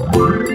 Bye.